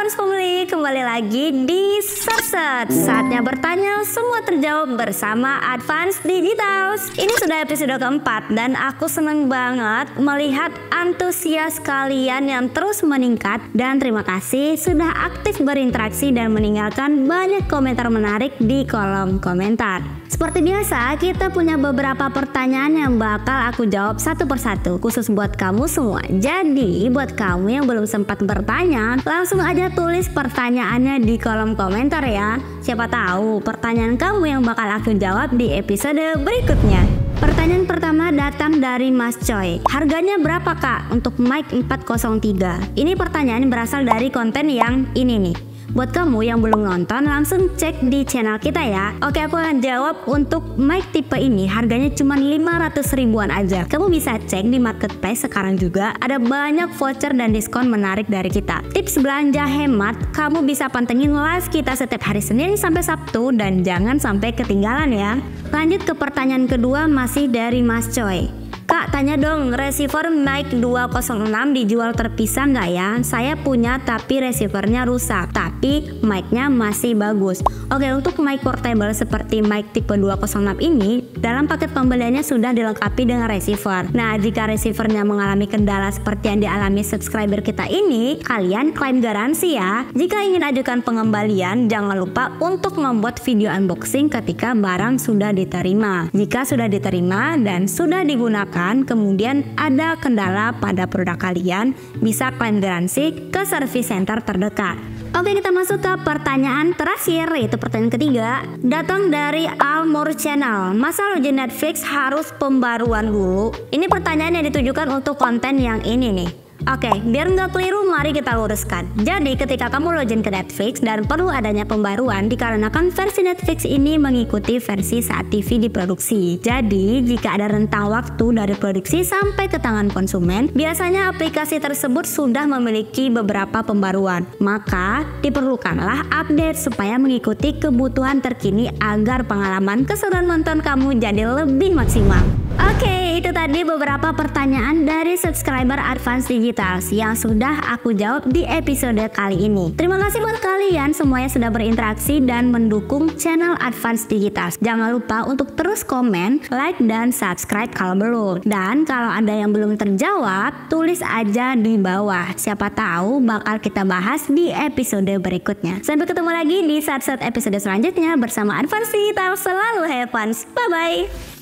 Advance Family kembali lagi di Serset Saatnya bertanya semua terjawab bersama Advance Digital Ini sudah episode keempat dan aku seneng banget melihat antusias kalian yang terus meningkat. Dan terima kasih sudah aktif berinteraksi dan meninggalkan banyak komentar menarik di kolom komentar seperti biasa, kita punya beberapa pertanyaan yang bakal aku jawab satu persatu khusus buat kamu semua. Jadi, buat kamu yang belum sempat bertanya, langsung aja tulis pertanyaannya di kolom komentar ya. Siapa tahu pertanyaan kamu yang bakal aku jawab di episode berikutnya. Pertanyaan pertama datang dari Mas Choi. Harganya berapa kak untuk mic 403? Ini pertanyaan berasal dari konten yang ini nih. Buat kamu yang belum nonton, langsung cek di channel kita ya. Oke, aku akan jawab untuk mic tipe ini harganya cuma 500 ribuan aja. Kamu bisa cek di marketplace sekarang juga. Ada banyak voucher dan diskon menarik dari kita. Tips belanja hemat, kamu bisa pantengin live kita setiap hari Senin sampai Sabtu dan jangan sampai ketinggalan ya. Lanjut ke pertanyaan kedua masih dari Mas Choi. Kak tanya dong receiver mic 206 dijual terpisah nggak ya? Saya punya tapi receivernya rusak tapi mic-nya masih bagus. Oke untuk mic portable seperti mic tipe 206 ini dalam paket pembeliannya sudah dilengkapi dengan receiver. Nah jika receivernya mengalami kendala seperti yang dialami subscriber kita ini, kalian klaim garansi ya. Jika ingin ajukan pengembalian jangan lupa untuk membuat video unboxing ketika barang sudah diterima. Jika sudah diterima dan sudah digunakan kemudian ada kendala pada produk kalian, bisa klaim garansi ke service center terdekat. Oke kita masuk ke pertanyaan terakhir yaitu pertanyaan ketiga Datang dari Almor Channel Masa login Netflix harus pembaruan dulu? Ini pertanyaan yang ditujukan untuk konten yang ini nih Oke, biar nggak keliru, mari kita luruskan. Jadi, ketika kamu login ke Netflix dan perlu adanya pembaruan dikarenakan versi Netflix ini mengikuti versi saat TV diproduksi. Jadi, jika ada rentang waktu dari produksi sampai ke tangan konsumen, biasanya aplikasi tersebut sudah memiliki beberapa pembaruan. Maka, diperlukanlah update supaya mengikuti kebutuhan terkini agar pengalaman keseruan nonton kamu jadi lebih maksimal. Oke, itu tadi beberapa pertanyaan dari subscriber Advance Digital yang sudah aku jawab di episode kali ini. Terima kasih buat kalian semuanya sudah berinteraksi dan mendukung channel Advance Digital. Jangan lupa untuk terus komen, like, dan subscribe kalau belum. Dan kalau ada yang belum terjawab, tulis aja di bawah. Siapa tahu bakal kita bahas di episode berikutnya. Sampai ketemu lagi di saat-saat episode selanjutnya bersama Advance Digital. Selalu have fun. Bye-bye.